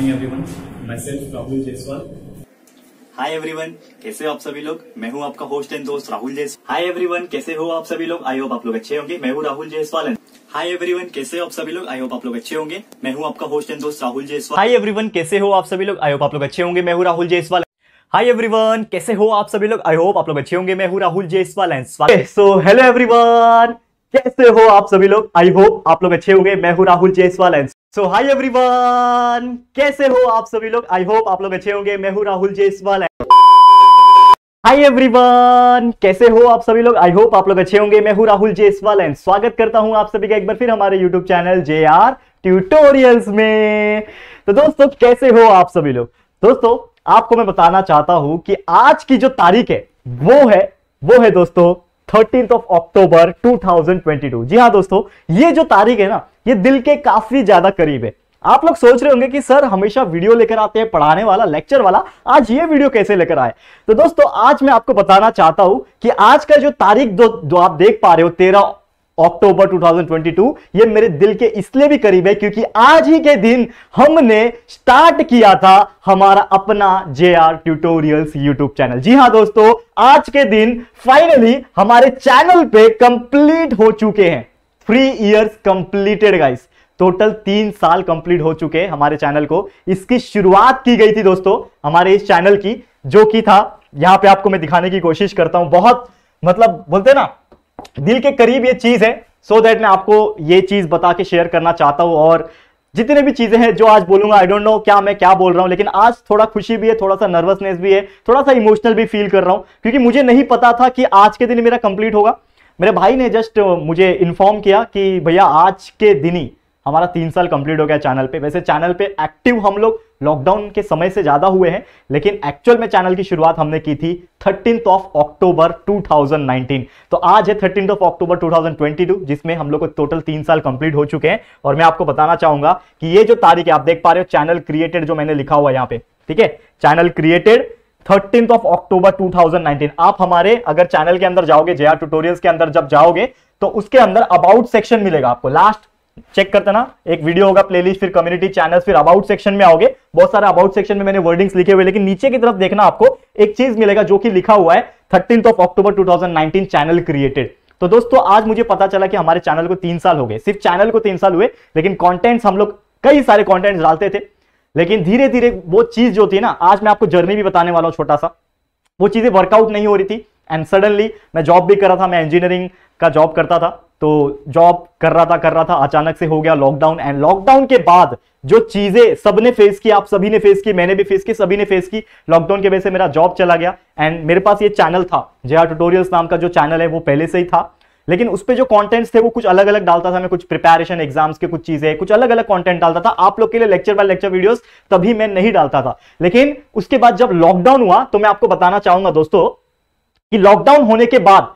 morning everyone. Myself Rahul Jaiswal. Hi everyone कैसे हो आप सभी लोग? मैं हूँ आपका होस्ट एंड दोस्त राहुल जायसवाल हाय एवरीवन कैसे हो आप सभी लोग? आई होप आप लोग अच्छे होंगे. मैं हूँ राहुल जायसवाल हाय एवरीवन कैसे हो आप सभी लोग? आई होप आप लोग अच्छे होंगे. मैं हूँ आपका होस्ट एंड दोस्त राहुल जायसवाल हाय एवरीवन कैसे हो आप सभी लोग? आई होप आप लोग अच्छे होंगे. मैं हूँ राहुल जायसवाल हाय एवरीवन कैसे हो आप सभी लोग? आई होप आप लोग अच्छे होंगे. मैं हूँ Rahul Jaiswal and so hello everyone कैसे हो आप सभी लोग? आई होप आप लोग अच्छे होंगे। मैं हूँ Rahul Jaiswal and so hi everyone कैसे हो आप सभी लोग? आई होप आप लोग अच्छे होंगे। मैं हूँ राहुल जायसवाल हाय एवरीवन कैसे हो आप सभी लोग? आई होप आप लोग अच्छे होंगे। मैं हूँ राहुल जेसवाल एंड स्वागत करता हूँ आप सभी का एक बार फिर हमारे YouTube channel J R tutorials में। तो दोस्तों, कैसे हो आप सभी लोग? दोस्तों, आपको मैं बताना चाहता हूँ कि आज की जो तारीख है, वो है वो है दोस्तों थर्टीन ऑफ़ अक्टूबर 2022 जी हाँ दोस्तों ये जो तारीख है ना ये दिल के काफ़ी ज़्यादा करीब है। आप लोग सोच रहे होंगे कि सर हमेशा वीडियो लेकर आते हैं पढ़ाने वाला लेक्चर वाला आज ये वीडियो कैसे लेकर आए? तो दोस्तों आज मैं आपको बताना चाहता हूँ कि आज का जो तारीख जो, जो आप देख पा रहे हो तेरह अक्टूबर 2022 ये मेरे दिल के इसलिए भी करीब है क्योंकि आज ही के दिन हमने स्टार्ट किया था हमारा अपना J R tutorials YouTube channel जी हाँ दोस्तों, आज के दिन फाइनली हमारे चैनल पे कंप्लीट हो चुके हैं। Three years completed guys total तीन साल कंप्लीट हो चुके हैं हमारे चैनल को। इसकी शुरुआत की गई थी दोस्तों हमारे इस चैनल की, जो कि था, यहाँ पे आपको मैं दिखाने की कोशिश करता हूँ। बहुत मतलब बोलते ना दिल के करीब ये चीज़ है सो so दैट मैं आपको ये चीज़ बता के शेयर करना चाहता हूँ और जितने भी चीज़ें हैं जो आज बोलूँगा आई डोंट नो क्या मैं क्या बोल रहा हूँ, लेकिन आज थोड़ा खुशी भी है थोड़ा सा नर्वसनेस भी है थोड़ा सा इमोशनल भी फील कर रहा हूँ, क्योंकि मुझे नहीं पता था कि आज के दिन मेरा कंप्लीट होगा। मेरे भाई ने जस्ट मुझे इन्फॉर्म किया कि भैया आज के दिन ही हमारा तीन साल कंप्लीट हो गया चैनल पे। वैसे चैनल पे एक्टिव हम लोग लॉकडाउन के समय से ज़्यादा हुए हैं, लेकिन एक्चुअल में चैनल की शुरुआत हमने की थी थर्टीन ऑफ़ अक्टूबर 2019 तो आज है थर्टीन ऑफ़ अक्टूबर 2022 जिसमें हम लोग को टोटल तीन साल कंप्लीट हो चुके हैं। और मैं आपको बताना चाहूँगा कि ये जो तारीख है, आप देख पा रहे हो चैनल क्रिएटेड जो मैंने लिखा हुआ यहाँ पे, ठीक है? Channel created thirteen of October 2019 आप हमारे अगर चैनल के अंदर जाओगे जे ट्यूटोरियल्स के अंदर जब जाओगे तो उसके अंदर अबाउट सेक्शन मिलेगा आपको। लास्ट चेक करते ना, एक वीडियो होगा प्लेलिस्ट फिर कम्युनिटी चैनल फिर अबाउट सेक्शन में आओगे। बहुत सारे अबाउट सेक्शन में मैंने वर्डिंग्स लिखे हुए, लेकिन नीचे की तरफ़ देखना आपको, एक चीज़ मिलेगा जो कि लिखा हुआ है thirteen of October 2019 channel created तो दोस्तों, आज मुझे पता चला कि हमारे चैनल को तीन साल हो गए। सिर्फ़ चैनल को तीन साल हुए, लेकिन कॉन्टेंट्स हम लोग, कई सारे कॉन्टेंट्स डालते थे। लेकिन धीरे धीरे वो चीज़ जो थी ना, आज मैं आपको जर्नी भी बताने वाला हूँ छोटा सा। वो चीज़ें वर्कआउट नहीं हो रही थी एंड सडनली मैं जॉब भी कर रहा था, मैं इंजीनियरिंग का जॉब करता था तो जॉब कर रहा था, कर रहा था, अचानक से हो गया लॉकडाउन एंड लॉकडाउन के बाद जो चीज़ें सबने फेस की, आप सभी ने फेस की, मैंने भी फेस की, सभी ने फेस की लॉकडाउन की वजह से मेरा जॉब चला गया एंड मेरे पास ये चैनल था जे ट्यूटोरियल्स नाम का जो चैनल है वो पहले से ही था। लेकिन उस पर जो कंटेंट्स थे वो कुछ अलग अलग डालता था, मैं कुछ प्रिपरेशन एग्ज़ाम्स के कुछ चीज़ें, कुछ अलग अलग कंटेंट डालता था। आप लोग के लिए लेक्चर बाय लेक्चर वीडियोस तभी मैं नहीं डालता था। लेकिन उसके बाद जब लॉकडाउन हुआ तो मैं आपको बताना चाहूँगा दोस्तों कि लॉकडाउन होने के बाद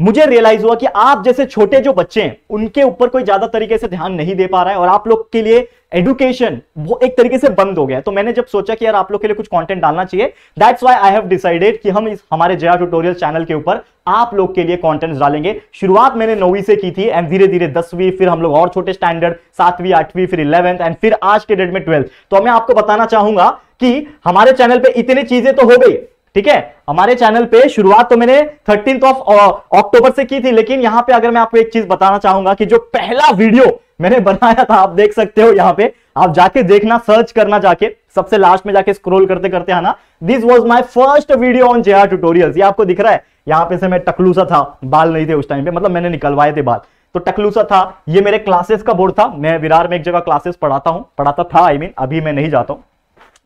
मुझे रियलाइज़ हुआ कि आप जैसे छोटे जो बच्चे हैं, उनके ऊपर कोई ज़्यादा तरीके से ध्यान नहीं दे पा रहा है और आप लोग के लिए एडुकेशन वो एक तरीके से बंद हो गया तो मैंने जब सोचा कि यार आप लोग के लिए कुछ कंटेंट डालना चाहिए that's why I have decided कि हम इस, हमारे जया ट्यूटोरियल चैनल के ऊपर आप लोग के लिए कंटेंट्स डालेंगे। शुरुआत मैंने नौवीं से की थी एंड धीरे धीरे दसवीं, फिर हम लोग और छोटे स्टैंडर्ड सातवीं, आठवीं, फिर इलेवेंथ एंड फिर आज के डेट में ट्वेल्थ तो मैं आपको बताना चाहूँगा कि हमारे चैनल पे इतनी चीज़ें तो हो गई ठीक है? हमारे चैनल पे शुरुआत तो मैंने थर्टीन ऑफ़ अक्टूबर से की थी लेकिन यहाँ पे अगर मैं आपको एक चीज़ बताना चाहूँगा कि जो पहला वीडियो मैंने बनाया था आप देख सकते हो यहाँ पे। आप जाके देखना सर्च करना जाके। सबसे लास्ट में जाके स्क्रॉल करते करते आना। This was my first video on JR tutorials ये आपको दिख रहा है? यहाँ पे से मैं टकलू सा था। बाल नहीं थे उस टाइम पे। मतलब मैंने निकलवाए थे बाल। तो टकलू सा था। ये मेरे क्लासेस का बोर्ड था। मैं विरार में एक जगह क्लासेस पढ़ाता हूँ। पढ़ाता था आई I मीन mean, अभी मैं नहीं जाता हूँ।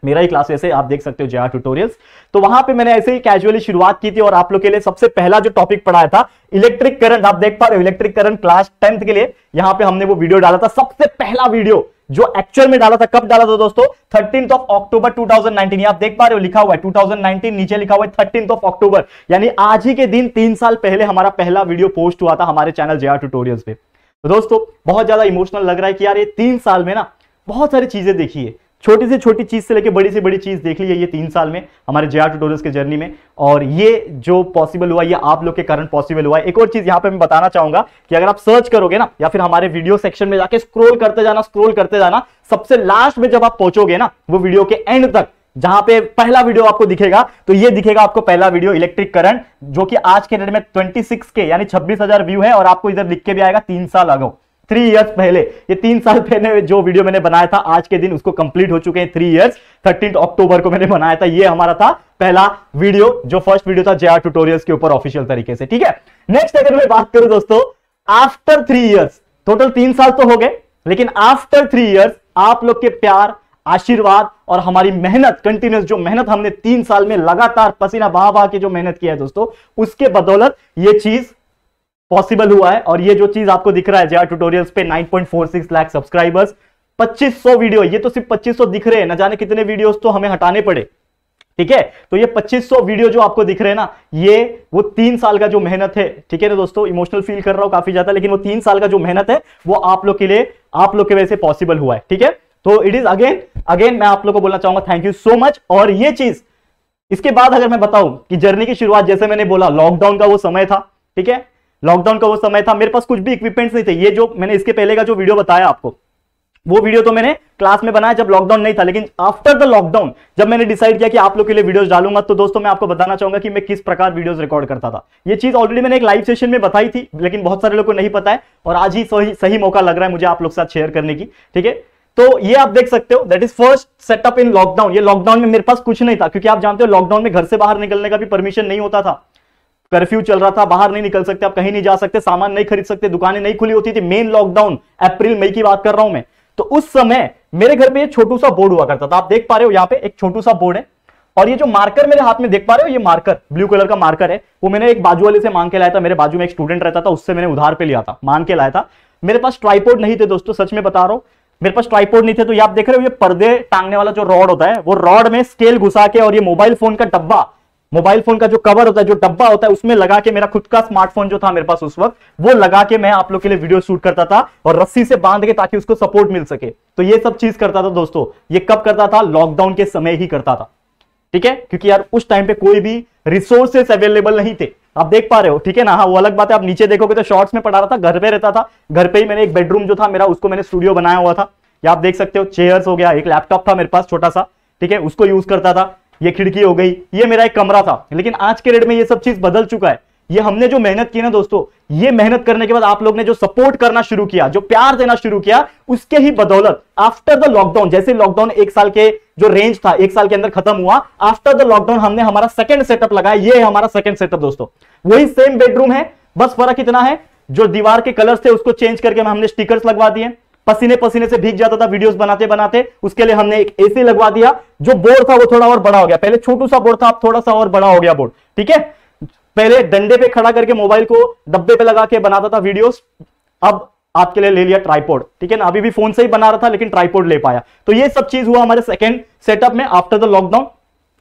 मेरा ही क्लास है आप देख सकते हो जे ट्यूटोरियल्स तो वहाँ पे मैंने ऐसे ही कैजुअली शुरुआत की थी और आप लोग के लिए सबसे पहला जो टॉपिक पढ़ाया था इलेक्ट्रिक करंट आप देख पा रहे हो इलेक्ट्रिक करंट क्लास टेंथ के लिए। यहाँ पे हमने वो वीडियो डाला था, सबसे पहला वीडियो जो एक्चुअल में डाला था, कब डाला था दोस्तों? थर्टीन ऑफ़ अक्टूबर 2019 आप देख पा रहे हो, लिखा हुआ है 2019 नीचे लिखा हुआ है थर्टीन ऑफ़ अक्टूबर यानी आज ही के दिन तीन साल पहले हमारा पहला वीडियो पोस्ट हुआ था हमारे चैनल जे ट्यूटोरियल्स पे। तो दोस्तों, बहुत ज़्यादा इमोशनल लग रहा है कि यार ये तीन साल में ना, बहुत सारी चीज़ें देखी है। छोटी से छोटी चीज़ से लेके बड़ी से बड़ी चीज़ देख ली है ये तीन साल में हमारे जे आर ट्यूटोरियल्स के जर्नी में। और ये जो पॉसिबल हुआ ये आप लोग के कारण पॉसिबल हुआ है। एक और चीज़ यहाँ पे मैं बताना चाहूँगा कि अगर आप सर्च करोगे ना या फिर हमारे वीडियो सेक्शन में जाके स्क्रोल करते जाना स्क्रोल करते जाना सबसे लास्ट में जब आप पहुंचोगे ना वो वीडियो के एंड तक जहाँ पे पहला वीडियो आपको दिखेगा तो ये दिखेगा आपको पहला वीडियो इलेक्ट्रिक करंट जो कि आज के डेट में 26 के यानी 26,000 व्यू है और आपको इधर लिख के भी आएगा तीन साल अगो थ्री इयर्स पहले, ये तीन साल पहले जो वीडियो मैंने बनाया था, आज के दिन उसको कंप्लीट हो चुके हैं थ्री इयर्स थर्टीन अक्टूबर को मैंने बनाया था, ये हमारा था पहला वीडियो जो फ़र्स्ट वीडियो था जे आर ट्यूटोरियल्स के ऊपर ऑफिशियल तरीके से, ठीक है? नेक्स्ट अगर मैं बात करूँ दोस्तों आफ्टर थ्री इयर्स टोटल तीन साल तो हो गए, लेकिन आफ्टर थ्री इयर्स आप लोग के प्यार, आशीर्वाद और हमारी मेहनत कंटिन्यूस जो मेहनत हमने तीन साल में लगातार पसीना बहा बहा के जो मेहनत किया है दोस्तों, उसके बदौलत ये चीज़ पॉसिबल हुआ है और ये जो चीज़ आपको दिख रहा है जेआर ट्यूटोरियल्स पे 9.46 लाख सब्सक्राइबर्स 2500 वीडियो, ये तो सिर्फ़ 2500 दिख रहे हैं, ना जाने कितने वीडियोस तो हमें हटाने पड़े, ठीक है? तो ये 2500 वीडियो जो आपको दिख रहे हैं ना, ये वो तीन साल का जो मेहनत है, ठीक है ना दोस्तों? इमोशनल फील कर रहा हूँ काफ़ी ज़्यादा, लेकिन वो तीन साल का जो मेहनत है, वो आप लोग के लिए, आप लोग के वजह से पॉसिबल हुआ है, ठीक है? तो इट इज़ अगेन अगेन मैं आप लोग को बोलना चाहूँगा थैंक यू सो मच और ये चीज़, इसके बाद अगर मैं बताऊँ कि जर्नी की शुरुआत, जैसे मैंने बोला लॉकडाउन का वो समय था, ठीक है? लॉकडाउन का वो समय था, मेरे पास कुछ भी इक्विपमेंट्स नहीं थे। ये जो मैंने इसके पहले का जो वीडियो बताया आपको, वो वीडियो तो मैंने क्लास में बनाया जब लॉकडाउन नहीं था, लेकिन आफ्टर द लॉकडाउन जब मैंने डिसाइड किया कि आप लोग के लिए वीडियोस डालूँगा तो दोस्तों मैं आपको बताना चाहूँगा कि मैं किस प्रकार वीडियोस रिकॉर्ड करता था। ये चीज़ ऑलरेडी मैंने एक लाइव सेशन में बताई थी, लेकिन बहुत सारे लोग को नहीं पता है, और आज ही सही सही मौका लग रहा है मुझे आप लोग साथ शेयर करने की, ठीक है? तो ये आप देख सकते हो that is first setup in lockdown ये लॉकडाउन में मेरे पास कुछ नहीं था, क्योंकि आप जानते हो लॉकडाउन में घर से बाहर निकलने का भी परमिशन नहीं होता था। कर्फ्यू चल रहा था, बाहर नहीं निकल सकते, आप कहीं नहीं जा सकते, सामान नहीं खरीद सकते, दुकानें नहीं खुली होती थी मेन लॉकडाउन अप्रैल मई की बात कर रहा हूँ मैं। तो उस समय मेरे घर पे ये छोटू सा बोर्ड हुआ करता था। आप देख पा रहे हो यहाँ पे एक छोटू सा बोर्ड है। और ये जो मार्कर मेरे हाथ में, देख पा रहे हो ये मार्कर ब्लू कलर का मार्कर है। वो मैंने एक बाजू वाले से मांग के लाया था, मेरे बाजू में एक स्टूडेंट रहता था, उससे मैंने उधार पे लिया था, मांग के लाया था। मेरे पास ट्राईपोर्ड नहीं थे दोस्तों, सच में बता रहा हूँ। मेरे पास ट्राईपोर्ड नहीं थे तो ये आप देख रहे हो, ये पर्दे टांगने वाला जो रॉड होता है, वो रॉड में स्केल घुसा के और ये मोबाइल फ़ोन का डब्बा मोबाइल फ़ोन का जो कवर होता है, जो डब्बा होता है, उसमें लगा के मेरा खुद का स्मार्टफ़ोन जो था मेरे पास उस वक्त, वो लगा के मैं आप लोग के लिए वीडियो शूट करता था और रस्सी से बाँध के ताकि उसको सपोर्ट मिल सके। तो ये सब चीज़ करता था दोस्तों। ये कब करता था? लॉकडाउन के समय ही करता था। ठीक है? क्योंकि यार, उस टाइम पे कोई भी रिसोर्सेस अवेलेबल नहीं थे। आप देख पा रहे हो, ठीक है ना? हाँ वो अलग बात है। आप नीचे देखोगे तो शॉर्ट्स में पढ़ा रहा था घर पे रहता था। घर पे ही मैंने एक बेडरूम जो था मेरा, उसको मैंने स्टूडियो बनाया हुआ था। या आप देख सकते हो चेयर्स हो गया, एक लैपटॉप था मेरे पास छोटा सा। ठीक है? उसको यूज़ करता था। ये खिड़की हो गई, ये मेरा एक कमरा था। लेकिन आज के रेट में ये सब चीज़ बदल चुका है। ये हमने जो मेहनत की ना दोस्तों, ये मेहनत करने के बाद आप लोग ने जो सपोर्ट करना शुरू किया, जो प्यार देना शुरू किया, उसके ही बदौलत आफ्टर द लॉकडाउन जैसे लॉकडाउन एक साल के जो रेंज था, एक साल के अंदर खत्म हुआ आफ्टर द लॉकडाउन हमने हमारा सेकंड सेटअप लगाया, ये है हमारा सेकंड सेटअप दोस्तों। वही सेम बेडरूम है, बस फ़र्क इतना है, जो दीवार के कलर्स थे उसको चेंज करके हमने स्टिकर्स लगवा दिए। पसीने पसीने से भीग जाता था, वीडियोस बनाते बनाते, उसके लिए हमने एक एसी लगवा दिया, जो बोर्ड था वो थोड़ा और बड़ा हो गया। पहले छोटू सा बोर्ड था, अब थोड़ा सा और बड़ा हो गया बोर्ड, ठीक है? पहले डंडे पे खड़ा करके मोबाइल को डब्बे पे लगा के बनाता था वीडियोस, अब आपके लिए ले लिया ट्राईपोर्ड, ठीक है ना? अभी भी फ़ोन से ही बना रहा था, लेकिन ट्राईपोर्ड ले पाया। तो ये सब चीज़ हुआ हमारे सेकंड सेटअप में आफ्टर द लॉकडाउन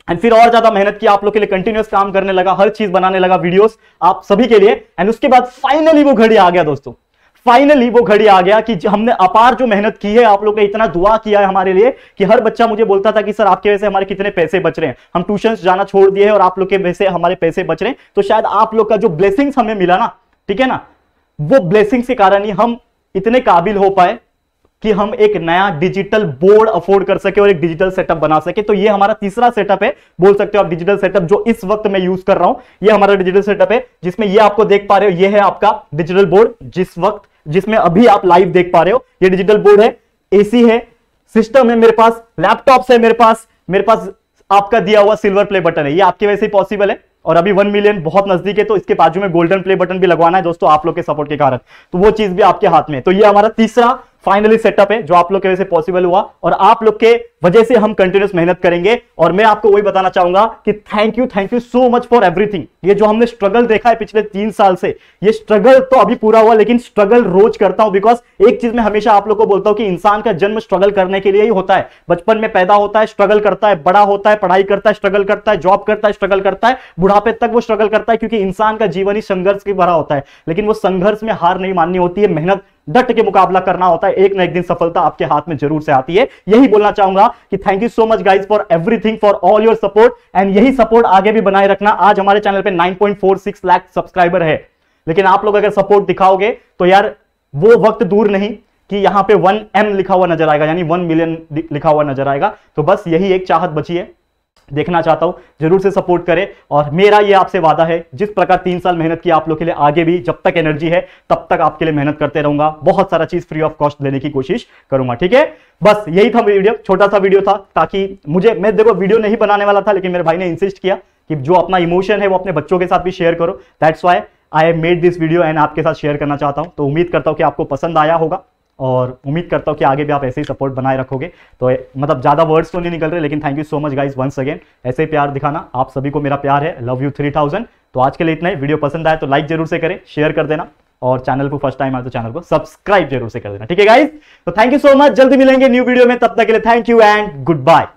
एंड फिर और ज़्यादा मेहनत की, आप लोग के लिए कंटिन्यूस काम करने लगा, हर चीज़ बनाने लगा, वीडियोस आप सभी के लिए। एंड उसके बाद फाइनली वो घड़ी आ गया दोस्तों। फाइनली वो घड़ी आ गया कि हमने अपार जो मेहनत की है, आप लोग ने इतना दुआ किया है हमारे लिए कि हर बच्चा मुझे बोलता था कि सर आपके वजह से हमारे कितने पैसे बच रहे हैं। हम ट्यूशन जाना छोड़ दिए और आप लोग के वजह से हमारे पैसे बच रहे हैं। तो शायद आप लोग का जो ब्लेसिंग्स हमें मिला ना, ठीक है ना? वो ब्लेसिंग्स के कारण ही हम इतने काबिल हो पाए कि हम एक नया डिजिटल बोर्ड अफोर्ड कर सके और एक डिजिटल सेटअप बना सके। तो ये हमारा तीसरा सेटअप है, बोल सकते हो आप डिजिटल सेटअप जो इस वक्त मैं यूज़ कर रहा हूँ। ये हमारा डिजिटल सेटअप है, जिसमें ये आपको देख पा रहे हो, ये है आपका डिजिटल बोर्ड जिस वक्त जिसमें अभी आप लाइव देख पा रहे हो, ये डिजिटल बोर्ड है एसी है सिस्टम है मेरे पास लैपटॉप है मेरे पास मेरे पास आपका दिया हुआ सिल्वर प्ले बटन है। ये आपके वैसे ही पॉसिबल है। और अभी वन मिलियन बहुत नज़दीक है तो इसके बाजू में गोल्डन प्ले बटन भी लगवाना है, दोस्तों, आप लोग के सपोर्ट के कारण। तो वो चीज़ भी आपके हाथ में तो ये हमारा तीसरा फाइनली सेटअप है, जो आप लोग के वजह से पॉसिबल हुआ और आप लोग के वजह से हम कंटिन्यूस मेहनत करेंगे। और मैं आपको वही बताना चाहूँगा कि thank you thank you so much for everything ये जो हमने स्ट्रगल देखा है पिछले तीन साल से, ये स्ट्रगल तो अभी पूरा हुआ, लेकिन स्ट्रगल रोज करता हूँ बिकॉज़ एक चीज़ मैं हमेशा आप लोग को बोलता हूँ कि इंसान का जन्म स्ट्रगल करने के लिए ही होता है। बचपन में पैदा होता है स्ट्रगल करता है, बड़ा होता है, पढ़ाई करता है स्ट्रगल करता है जॉब करता है स्ट्रगल करता है, बुढ़ापे तक वो स्ट्रगल करता है क्योंकि इंसान का जीवन ही संघर्ष की भरा होता है। लेकिन वो संघर्ष में हार नहीं माननी होती है, मेहनत डट के मुकाबला करना होता है। एक ना एक दिन सफलता आपके हाथ में ज़रूर से आती है। यही बोलना चाहूँगा कि thank you so much guys for everything for all your support and यही सपोर्ट आगे भी बनाए रखना। आज हमारे चैनल पे 9.46 लाख सब्सक्राइबर है। लेकिन आप लोग अगर सपोर्ट दिखाओगे तो यार, वो वक्त दूर नहीं कि यहाँ पे वन एम लिखा हुआ नज़र आएगा, यानी वन मिलियन लिखा हुआ नज़र आएगा। तो बस यही एक चाहत बची है। देखना चाहता हूँ, ज़रूर से सपोर्ट करें। और मेरा ये आपसे वादा है, जिस प्रकार तीन साल मेहनत की आप लोग के लिए आगे भी जब तक एनर्जी है, तब तक आपके लिए मेहनत करते रहूँगा। बहुत सारा चीज़ फ्री ऑफ़ कॉस्ट देने की कोशिश करूँगा, ठीक है? बस यही था वीडियो छोटा सा वीडियो था, ताकि मुझे, मैं देखो, वीडियो नहीं बनाने वाला था, लेकिन मेरे भाई ने इंसिस्ट किया कि जो अपना इमोशन है, वो अपने बच्चों के साथ भी शेयर करो। That's why I have made this video and आपके साथ शेयर करना चाहता हूँ। तो उम्मीद करता हूँ कि आपको पसंद आया होगा। और उम्मीद करता हूँ कि आगे भी आप ऐसे ही सपोर्ट बनाए रखोगे। तो मतलब ज़्यादा वर्ड्स तो नहीं निकल रहे, लेकिन thank you so much guys once again ऐसे ही प्यार दिखाना, आप सभी को मेरा प्यार है। लव यू थ्री थाउज़ेंड तो आज के लिए इतना ही। वीडियो पसंद आए तो लाइक ज़रूर से करें शेयर कर देना। और चैनल को फ़र्स्ट टाइम आए तो चैनल को सब्सक्राइब ज़रूर से कर देना। ठीक है गाइज़ तो थैंक यू सो मच जल्दी मिलेंगे न्यू वीडियो में। तब तक के लिए thank you and good bye